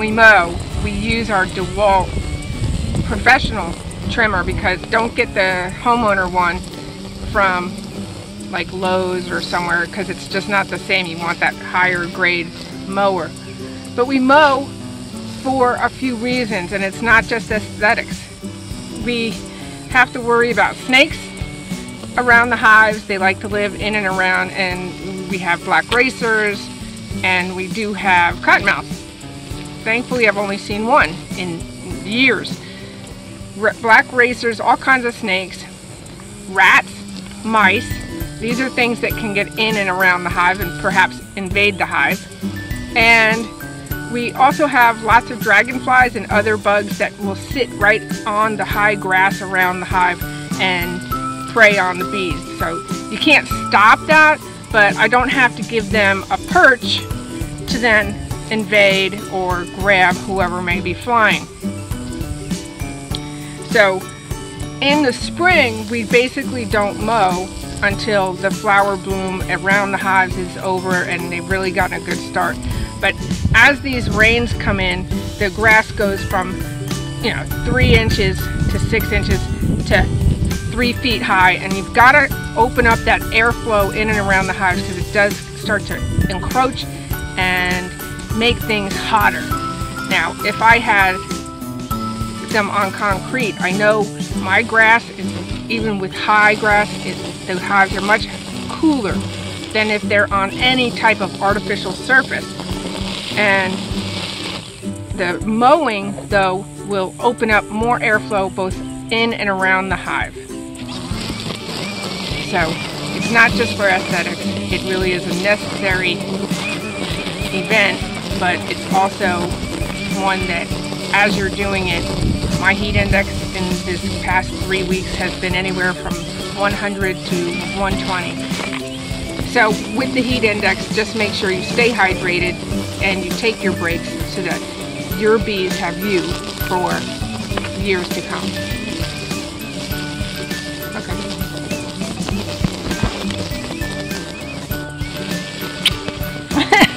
we mow, we use our DeWalt professional trimmer because don't get the homeowner one from like Lowe's or somewhere because it's just not the same. You want that higher grade mower. But we mow for a few reasons and it's not just aesthetics. We have to worry about snakes around the hives. They like to live in and around and we have black racers and we do have cottonmouths. Thankfully I've only seen one in years. Black racers, all kinds of snakes, rats, mice. These are things that can get in and around the hive and perhaps invade the hive. And we also have lots of dragonflies and other bugs that will sit right on the high grass around the hive and prey on the bees. So you can't stop that, but I don't have to give them a perch to then invade or grab whoever may be flying. So in the spring, we basically don't mow until the flower bloom around the hives is over and they've really gotten a good start. But as these rains come in, the grass goes from, you know, three inches to six inches to three feet high. And you've got to open up that airflow in and around the hives because it does start to encroach and make things hotter. Now, if I had them on concrete, I know my grass, is, even with high grass, it, the hives are much cooler than if they're on any type of artificial surface. And the mowing, though, will open up more airflow both in and around the hive. So it's not just for aesthetics, it really is a necessary event, but it's also one that as you're doing it, my heat index in this past three weeks has been anywhere from 100 to 120. So with the heat index, just make sure you stay hydrated and you take your breaks so that your bees have you for years to come. Okay.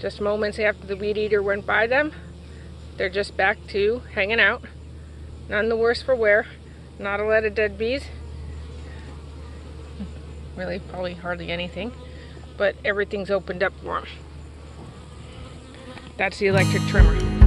Just moments after the weed eater went by them, they're just back to hanging out. None the worse for wear. Not a lot of dead bees. Really, probably hardly anything. But everything's opened up for them. That's the electric trimmer.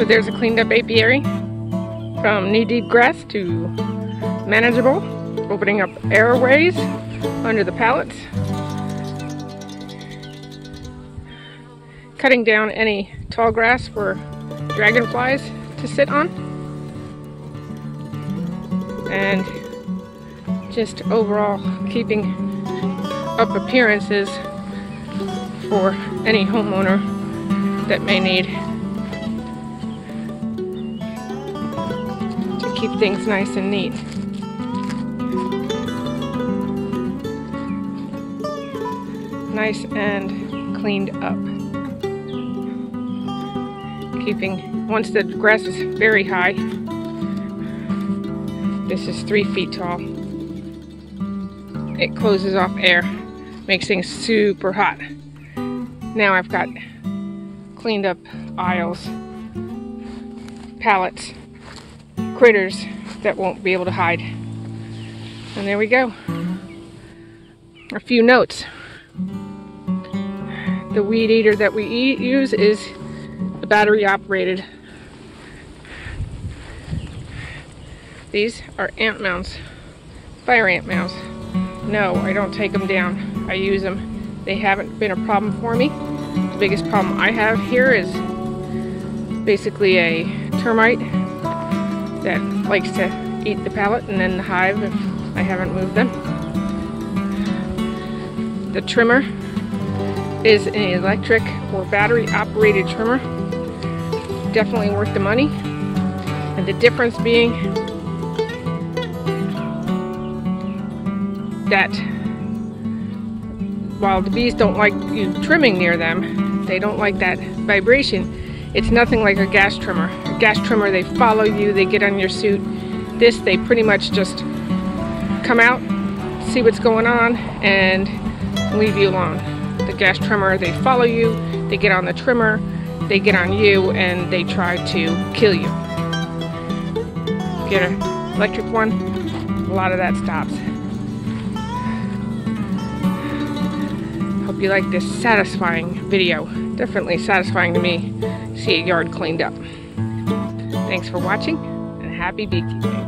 So there's a cleaned up apiary from knee-deep grass to manageable, opening up airways under the pallets, cutting down any tall grass for dragonflies to sit on, and just overall keeping up appearances for any homeowner that may need keep things nice and neat. Nice and cleaned up. Keeping, once the grass is very high, this is three feet tall. It closes off air, makes things super hot. Now I've got cleaned up aisles, pallets, critters that won't be able to hide. And there we go. A few notes. The weed eater that we eat, use is the battery operated. These are ant mounds, fire ant mounds. No, I don't take them down. I use them they haven't been a problem for me. The biggest problem I have here is basically a termite that likes to eat the pallet and then the hive if I haven't moved them. The trimmer is an electric or battery operated trimmer. Definitely worth the money. And the difference being that while the bees don't like you trimming near them, they don't like that vibration, it's nothing like a gas trimmer. A gas trimmer, they follow you, they get on your suit. This, they pretty much just come out, see what's going on, and leave you alone. The gas trimmer, they follow you, they get on the trimmer, they get on you, and they try to kill you. Get an electric one, a lot of that stops. Hope you like this satisfying video. Definitely satisfying to me see a yard cleaned up. Thanks for watching and happy beekeeping.